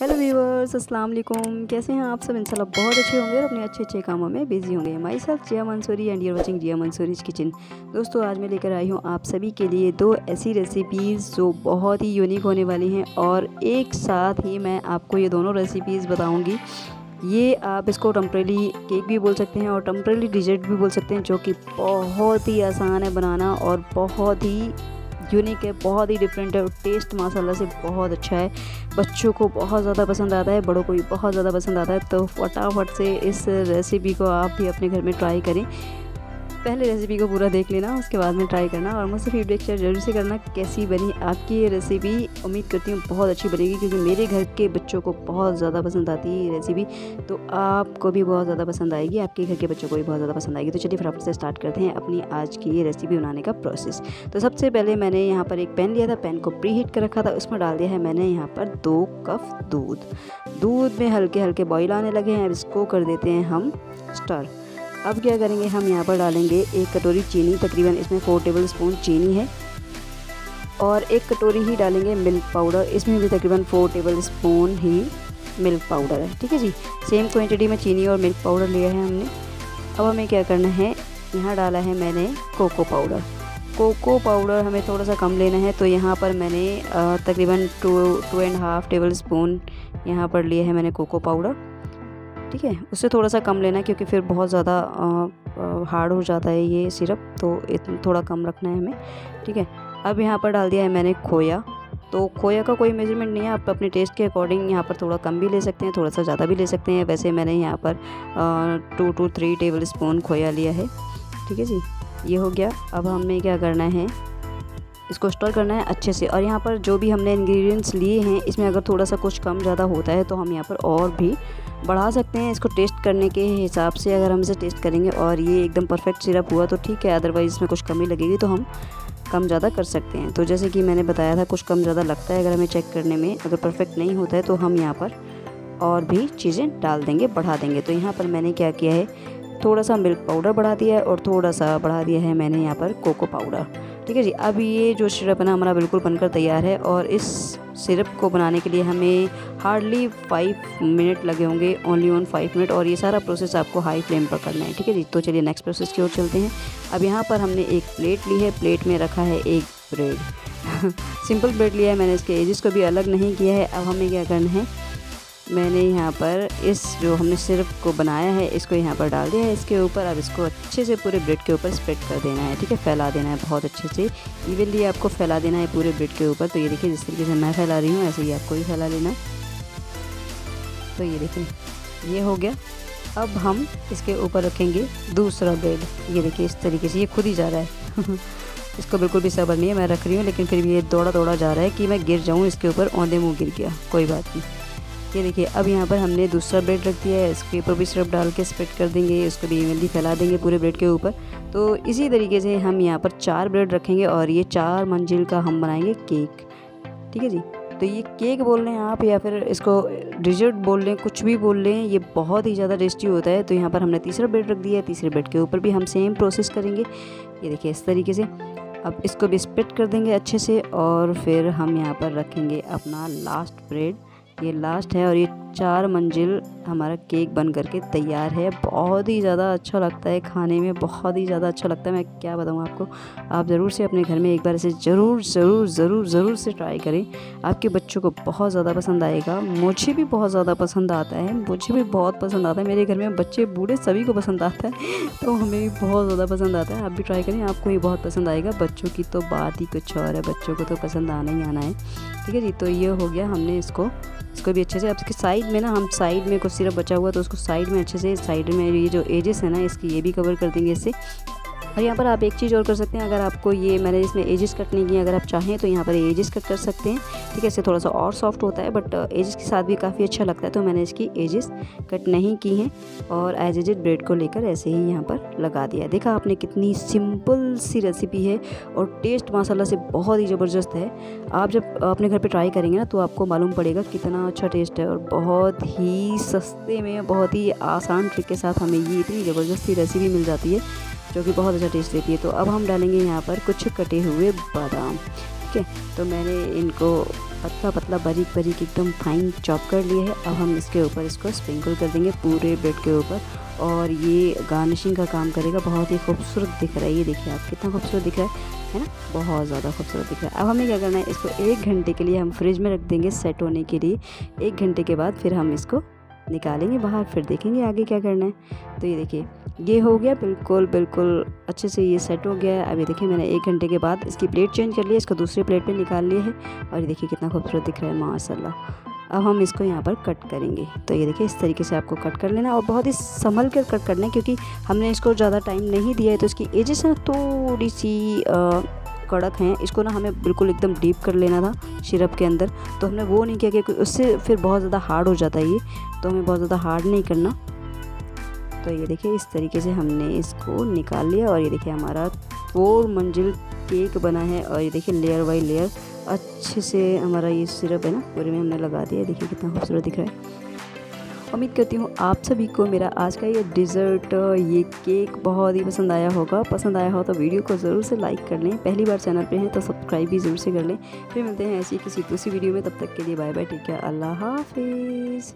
Hello viewers अस्सलाम वालेकुम। कैसे हैं आप सब? इंशाल्लाह बहुत अच्छे होंगे और अपने अच्छे अच्छे कामों में बिज़ी होंगे। Myself Zia Mansoori and you're watching Zia Mansoori's kitchen दोस्तों, आज मैं लेकर आई हूँ आप सभी के लिए दो ऐसी रेसिपीज़ जो बहुत ही यूनिक होने वाली हैं और एक साथ ही मैं आपको ये दोनों रेसिपीज़ बताऊँगी। ये आप इसको टम्परेली केक भी बोल सकते हैं और टम्परेली डिजर्ट भी बोल सकते हैं, जो कि बहुत ही आसान है बनाना और बहुत ही यूनिक है, बहुत ही डिफरेंट है और टेस्ट माशाल्लाह से बहुत अच्छा है। बच्चों को बहुत ज़्यादा पसंद आता है, बड़ों को भी बहुत ज़्यादा पसंद आता है तो फटाफट से इस रेसिपी को आप भी अपने घर में ट्राई करें। पहले रेसिपी को पूरा देख लेना, उसके बाद में ट्राई करना और मुझसे फीडबैक शेयर ज़रूर से करना कैसी बनी आपकी ये रेसिपी उम्मीद करती हूँ बहुत अच्छी बनेगी क्योंकि मेरे घर के बच्चों को बहुत ज़्यादा पसंद आती है ये रेसिपी तो आपको भी बहुत ज़्यादा पसंद आएगी, आपके घर के बच्चों को भी बहुत ज़्यादा पसंद आएगी। तो चलिए फटाफट से स्टार्ट करते हैं अपनी आज की ये रेसिपी बनाने का प्रोसेस तो सबसे पहले मैंने यहाँ पर एक पैन लिया था पैन को प्री हीट कर रखा था, उसमें डाल दिया है मैंने यहाँ पर दो कप दूध। दूध में हल्के हल्के बॉयल आने लगे हैं, अब इसको कर देते हैं हम स्टर अब क्या करेंगे, हम यहाँ पर डालेंगे एक कटोरी चीनी, तकरीबन इसमें फोर टेबल स्पून चीनी है और एक कटोरी ही डालेंगे मिल्क पाउडर इसमें भी तकरीबन फोर टेबल स्पून ही मिल्क पाउडर है, ठीक है जी? सेम क्वांटिटी में चीनी और मिल्क पाउडर लिया है हमने। अब हमें क्या करना है, यहाँ डाला है मैंने कोको पाउडर कोको पाउडर हमें थोड़ा सा कम लेना है तो यहाँ पर मैंने तकरीबन two two and half tablespoon यहाँ पर लिया है मैंने कोको पाउडर ठीक है? उससे थोड़ा सा कम लेना है क्योंकि फिर बहुत ज़्यादा हार्ड हो जाता है ये सिरप तो थोड़ा कम रखना है हमें, ठीक है? अब यहाँ पर डाल दिया है मैंने खोया तो खोया का कोई मेज़रमेंट नहीं है, आप अपने टेस्ट के अकॉर्डिंग यहाँ पर थोड़ा कम भी ले सकते हैं थोड़ा सा ज़्यादा भी ले सकते हैं, वैसे मैंने यहाँ पर two two three tablespoon खोया लिया है, ठीक है जी? ये हो गया, अब हमें क्या करना है? इसको स्टोर करना है अच्छे से। और यहाँ पर जो भी हमने इंग्रेडिएंट्स लिए हैं, इसमें अगर थोड़ा सा कुछ कम ज़्यादा होता है तो हम यहाँ पर और भी बढ़ा सकते हैं इसको टेस्ट करने के हिसाब से। अगर हम इसे टेस्ट करेंगे और ये एकदम परफेक्ट सिरप हुआ तो ठीक है अदरवाइज़ इसमें कुछ कमी लगेगी तो हम कम ज़्यादा कर सकते हैं। तो जैसे कि मैंने बताया था, कुछ कम ज़्यादा लगता है, अगर हमें चेक करने में अगर परफेक्ट नहीं होता है तो हम यहाँ पर और भी चीज़ें डाल देंगे, बढ़ा देंगे। तो यहाँ पर मैंने क्या किया है थोड़ा सा मिल्क पाउडर बढ़ा दिया है और थोड़ा सा बढ़ा दिया है मैंने यहाँ पर कोको पाउडर ठीक है जी, अब ये जो सिरप है ना, हमारा बिल्कुल बनकर तैयार है और इस सिरप को बनाने के लिए हमें हार्डली फाइव मिनट लगे होंगे ओनली ऑन फाइव मिनट और ये सारा प्रोसेस आपको हाई फ्लेम पर करना है, ठीक है जी। तो चलिए नेक्स्ट प्रोसेस की ओर चलते हैं। अब यहाँ पर हमने एक प्लेट ली है प्लेट में रखा है एक ब्रेड सिंपल ब्रेड लिया है मैंने इसके एजिस को भी अलग नहीं किया है, अब हमें क्या करना है? मैंने यहाँ पर इस जो हमने सिरप को बनाया है, इसको यहाँ पर डाल दिया है। इसके ऊपर अब इसको अच्छे से पूरे ब्रेड के ऊपर स्प्रेड कर देना है, ठीक है? फैला देना है बहुत अच्छे से। इवनली आपको फैला देना है पूरे ब्रेड के ऊपर। तो ये देखिए, जिस तरीके से मैं फैला रही हूँ, ऐसे ही आपको भी फैला लेना। तो ये देखिए, ये हो गया। अब हम इसके ऊपर रखेंगे दूसरा ब्रेड। ये देखिए, इस तरीके से ये खुद ही जा रहा है। इसको बिल्कुल भी सबर नहीं है, मैं रख रही हूँ, लेकिन फिर भी ये दौड़ा दौड़ा जा रहा है कि मैं गिर जाऊँ इसके ऊपर औंधे मुँह गिर गया। कोई बात नहीं। ये देखिए, अब यहाँ पर हमने दूसरा ब्रेड रख दिया है, इसके ऊपर भी सिरप डाल के स्प्रेड कर देंगे इसको भी इवनली फैला देंगे पूरे ब्रेड के ऊपर। तो इसी तरीके से हम यहाँ पर चार ब्रेड रखेंगे और ये चार मंजिल का हम बनाएँगे केक ठीक है जी? तो ये केक बोल हैं आप या फिर इसको डिजर्ट बोल लें कुछ भी बोल लें ये बहुत ही ज़्यादा टेस्टी होता है। तो यहाँ पर हमने तीसरा ब्रेड रख दिया है, तीसरे ब्रेड के ऊपर भी हम सेम प्रोसेस करेंगे। ये देखिए, इस तरीके से। अब इसको भी स्प्रेड कर देंगे अच्छे से और फिर हम यहाँ पर रखेंगे अपना लास्ट ब्रेड ये लास्ट है और ये चार मंजिल हमारा केक बन करके तैयार है। बहुत ही ज़्यादा अच्छा लगता है खाने में, बहुत ही ज़्यादा अच्छा लगता है। मैं क्या बताऊँ आपको? आप ज़रूर से अपने घर में एक बार इसे ज़रूर ज़रूर ज़रूर ज़रूर से ट्राई करें। आपके बच्चों को बहुत ज़्यादा पसंद आएगा। मुझे भी बहुत ज़्यादा पसंद आता है। मुझे भी बहुत पसंद आता है। मेरे घर में बच्चे, बूढ़े सभी को पसंद आता है तो हमें भी बहुत ज़्यादा पसंद आता है। आप भी ट्राई करें, आपको भी बहुत पसंद आएगा। बच्चों की तो बात ही कुछ और है। बच्चों को तो पसंद आना ही आना है। ठीक है जी तो ये हो गया हमने इसको इसको भी अच्छे से, अब इसके साइड में ना हम साइड में कुछ सिरप बचा हुआ तो उसको साइड में अच्छे से साइड में ये जो एजेस है ना, इसकी ये भी कवर कर देंगे इससे। और यहाँ पर आप एक चीज़ और कर सकते हैं, अगर आपको ये मैंने इसमें एजिस कटने की अगर आप चाहें तो यहाँ पर एजिस कट कर सकते हैं। ठीक है, इससे थोड़ा सा और सॉफ्ट होता है बट एजिस के साथ भी काफ़ी अच्छा लगता है तो मैंने इसकी एजिस कट नहीं की हैं और एज एज ब्रेड को लेकर ऐसे ही यहाँ पर लगा दिया देखा आपने कितनी सिंपल सी रेसिपी है और टेस्ट माशाला से बहुत ही ज़बरदस्त है। आप जब अपने घर पर ट्राई करेंगे ना तो आपको मालूम पड़ेगा कितना अच्छा टेस्ट है और बहुत ही सस्ते में, बहुत ही आसान ट्रिक के साथ हमें ये इतनी ज़बरदस्ती रेसिपी मिल जाती है। जो कि बहुत अच्छा टेस्ट देती है। तो अब हम डालेंगे यहाँ पर कुछ कटे हुए बादाम, ठीक है? तो मैंने इनको पतला पतला बारीक बारीक एकदम फाइन चॉप कर लिया है। अब हम इसके ऊपर इसको स्प्रिंकल कर देंगे पूरे ब्रेड के ऊपर। और ये गार्निशिंग का काम करेगा। बहुत ही खूबसूरत दिख रहा है। ये देखिए आप कितना खूबसूरत दिख रहा है है ना? बहुत ज़्यादा खूबसूरत दिख रहा है। अब हमें क्या करना है? इसको एक घंटे के लिए हम फ्रिज में रख देंगे सेट होने के लिए। एक घंटे के बाद फिर हम इसको निकालेंगे बाहर, फिर देखेंगे आगे क्या करना है। तो ये देखिए, ये हो गया बिल्कुल बिल्कुल अच्छे से ये सेट हो गया है। अभी देखिए, मैंने एक घंटे के बाद इसकी प्लेट चेंज कर लिया इसको दूसरे प्लेट पे निकाल लिया है और ये देखिए कितना खूबसूरत दिख रहा है, माशाल्लाह। अब हम इसको यहाँ पर कट करेंगे। तो ये देखिए, इस तरीके से आपको कट कर लेना और बहुत ही संभल कर कट करना है क्योंकि हमने इसको ज़्यादा टाइम नहीं दिया है तो इसकी एजेस थोड़ी सी कड़क हैं। इसको ना हमें बिल्कुल एकदम डीप कर लेना था सिरप के अंदर। तो हमने वो नहीं किया क्योंकि उससे फिर बहुत ज़्यादा हार्ड हो जाता है ये। तो हमें बहुत ज़्यादा हार्ड नहीं करना। तो ये देखिए, इस तरीके से हमने इसको निकाल लिया और ये देखिए हमारा फोर मंजिल केक बना है और ये देखिए लेयर बाई लेयर अच्छे से हमारा ये सिरप है ना, पूरे में हमने लगा दिया। देखिए कितना खूबसूरत दिख रहा है। उम्मीद करती हूँ आप सभी को मेरा आज का ये डिज़र्ट ये केक बहुत ही पसंद आया होगा। पसंद आया हो तो वीडियो को ज़रूर से लाइक कर लें। पहली बार चैनल पे हैं तो सब्सक्राइब भी ज़रूर से कर लें। फिर मिलते हैं ऐसी किसी दूसरी वीडियो में। तब तक के लिए बाय बाय ठीक है अल्लाह हाफिज़।